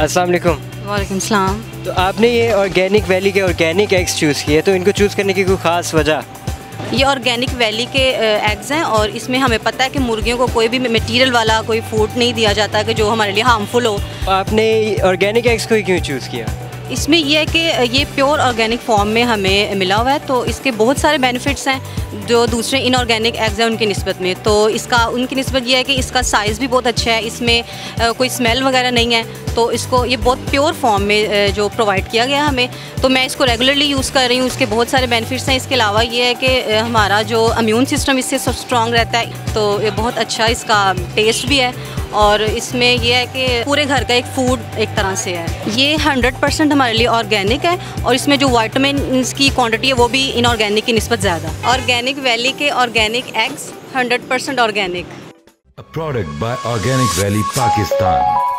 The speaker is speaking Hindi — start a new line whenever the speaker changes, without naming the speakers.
अस्सलाम वालेकुम
सलाम
तो आपने ये ऑर्गेनिक वैली के ऑर्गेनिक एग्स चूज़ किए तो इनको चूज़ करने की कोई ख़ास वजह?
ये ऑर्गेनिक वैली के एग्स हैं और इसमें हमें पता है कि मुर्गियों को कोई भी मटेरियल वाला कोई फ़ूड नहीं दिया जाता कि जो हमारे लिए हार्मफुल हो।
आपने ऑर्गेनिक एग्स को ही क्यों चूज़ किया?
इसमें यह है कि ये प्योर ऑर्गेनिक फॉर्म में हमें मिला हुआ है तो इसके बहुत सारे बेनिफिट्स हैं, जो दूसरे इनऑर्गेनिक एग्स हैं उनकी नस्बत में। तो इसका, उनकी नस्बत यह है कि इसका साइज़ भी बहुत अच्छा है, इसमें कोई स्मेल वगैरह नहीं है तो इसको ये बहुत प्योर फॉर्म में जो प्रोवाइड किया गया हमें तो मैं इसको रेगुलरली यूज़ कर रही हूँ। इसके बहुत सारे बेनिफिट्स हैं। इसके अलावा ये है कि हमारा जो अम्यून सिस्टम इससे सब स्ट्रॉन्ग रहता है तो ये बहुत अच्छा इसका टेस्ट भी है और इसमें यह है कि पूरे घर का एक फ़ूड एक तरह से है। ये 100 परसेंट हमारे लिए ऑर्गेनिक है और इसमें जो वाइटमिन की क्वांटिटी है, वो भी इनऑर्गेनिक की नस्बत ज़्यादा। ऑर्गेनिक वैली के organic eggs 100 percent organic
product by Organic Valley Pakistan.